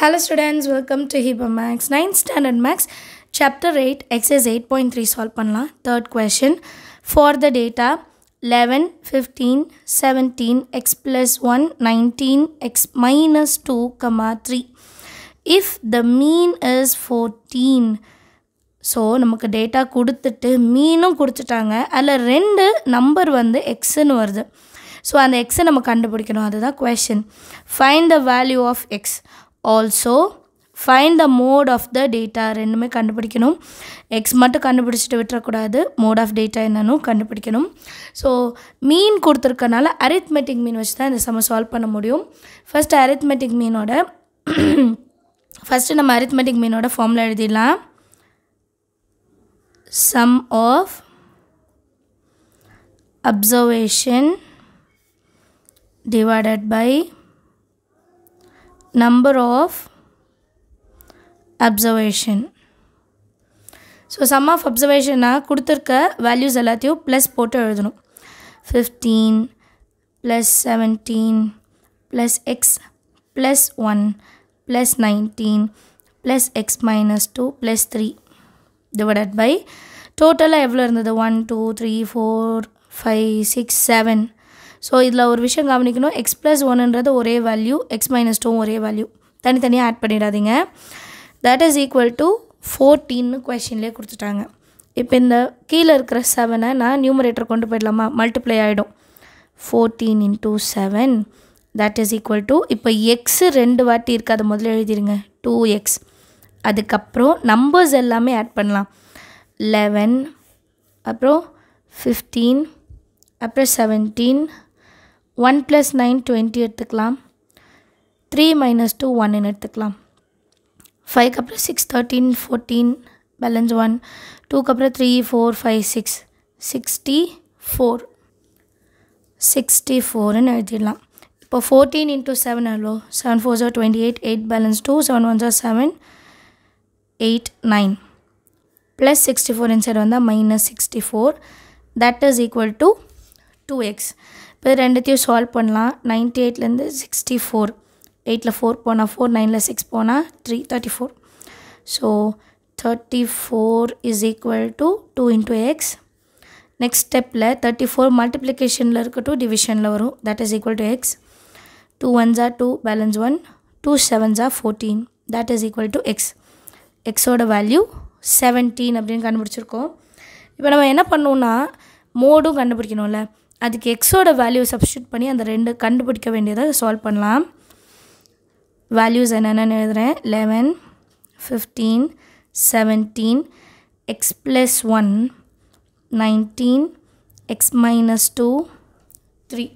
Hello students welcome to hippo maths ninth standard maths chapter eight exercise eight point three solve பண்ணலாம் third question for the data eleven fifteen seventeen x plus one nineteen x minus two comma three if the mean is fourteen so நமக்கு data கொடுத்துட்டு மீனும் கொடுத்துட்டாங்க அதில் ரெண்டு number வந்து எக்ஸுன்னு வருது so அந்த எக்ஸை நம்ம கண்டுபிடிக்கணும் அதுதான் question find the value of x also find the mode of the data ரெண்டுமே கண்டுபிடிக்கணும். எக்ஸ் மட்டும் கண்டுபிடிச்சிட்டு விட்டுறக்கூடாது. மோட் ஆஃப் டேட்டா என்னன்னு கண்டுபிடிக்கணும். ஸோ மீன் கொடுத்துருக்கனால அரித்மெட்டிக் மீன் வச்சு தான் இந்த சம சால்வ் பண்ண முடியும். ஃபஸ்ட்டு அரித்மெட்டிக் மீனோட ஃபஸ்ட்டு நம்ம அரித்மெட்டிக் மீனோட ஃபார்மில் எழுதிடலாம். Sum of observation divided by number of observation. So sum of அப்சர்வேஷனாக கொடுத்துருக்க வேல்யூஸ் எல்லாத்தையும் ப்ளஸ் போட்டு எழுதணும் fifteen plus seventeen plus x plus one plus nineteen plus x minus two plus three divided by டோட்டலாக எவ்வளோ இருந்தது? One two three four five six seven so இதில் ஒரு விஷயம் கவனிக்கணும். எக்ஸ் ப்ளஸ் ஒன்றுன்றது ஒரே வேல்யூ எக்ஸ் மைனஸ் டூ ஒரே வேல்யூ தனித்தனியாக ஆட் பண்ணிடாதீங்க. தட் இஸ் ஈக்குவல் டு ஃபோர்டீன்னு கொஷின்லேயே கொடுத்துட்டாங்க. இப்போ இந்த கீழே இருக்கிற செவனை நான் நியூமரேட்டர் கொண்டு போயிடலாமா? மல்டிப்ளை ஆகிடும் fourteen into seven that is equal to இப்போ எக்ஸு ரெண்டு வாட்டி இருக்குது. அதை முதல்ல எழுதிடுங்க டூ எக்ஸ் அதுக்கப்புறம் நம்பர்ஸ் எல்லாமே ஆட் பண்ணலாம். லெவன் அப்புறம் ஃபிஃப்டீன் அப்புறம் seventeen one plus nine twenty எடுத்துக்கலாம். த்ரீ மைனஸ் டூ ஒன்னு எடுத்துக்கலாம். ஃபைவ்க்கு அப்புறம் six thirteen fourteen balance one டூக்கு அப்புறம் three four five six sixty four sixty ஃபோர்னு எழுதிடலாம். இப்போ ஃபோர்டீன் இன்ட்டு செவன் எவ்வளோ? Seven four Joe twenty eight eight balance two seven one Joe seven eight nine plus sixty four inside வந்தால் minus sixty four that is equal to two x இப்போ ரெண்டுத்தையும் solve பண்ணலாம். Ninety எயிட்லேருந்து sixty four எயிட்டில் four போனால் four நைனில் six போனால் three thirty four so thirty four is equal to two into x next ஸ்டெப்பில் தேர்ட்டி ஃபோர் மல்டிப்ளிகேஷனில் இருக்கட்டும் டிவிஷனில் வரும். That is equal to x two one Jha two balance one two seven Jha fourteen that is equal to x எக்ஸோட value seventeen அப்படின்னு கண்டுபிடிச்சிருக்கோம். இப்போ நம்ம என்ன பண்ணுவோம்னா மோடும் கண்டுபிடிக்கணும்ல. அதுக்கு எக்ஸோட வேல்யூ சப்ஸ்டியூட் பண்ணி அந்த ரெண்டு கண்டுபிடிக்க வேண்டியதை சால்வ் பண்ணலாம். வேல்யூஸ் என்னென்னு எழுதுகிறேன் eleven fifteen seventeen x plus one nineteen x minus two three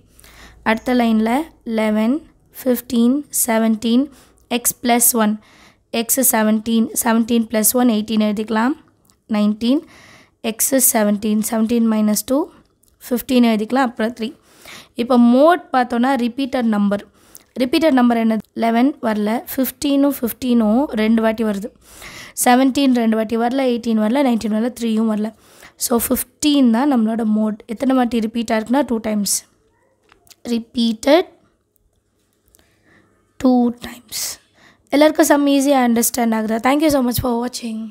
அடுத்த லைனில் eleven fifteen seventeen x plus one x seventeen seventeen plus one eighteen எழுதிக்கலாம். Nineteen x seventeen seventeen minus two fifteen எழுதிக்கலாம் அப்புறம் three இப்போ mode பார்த்தோன்னா repeated number repeated number என்னது? Eleven வரல ஃபிஃப்டீனும் ஃபிஃப்டீனும் ரெண்டு வாட்டி வருது. செவன்டீன் ரெண்டு வாட்டி வரல எயிட்டீன் வரல நைன்டீன் வரல த்ரீயும் வரல. ஸோ ஃபிஃப்டீன் தான் நம்மளோட மோட் எத்தனை வாட்டி ரிப்பீட்டாக இருக்குன்னா two times repeated two times எல்லாருக்கும் சம் ஈஸியாக அண்டர்ஸ்டாண்ட் ஆகுதா? Thank you so much for வாட்சிங்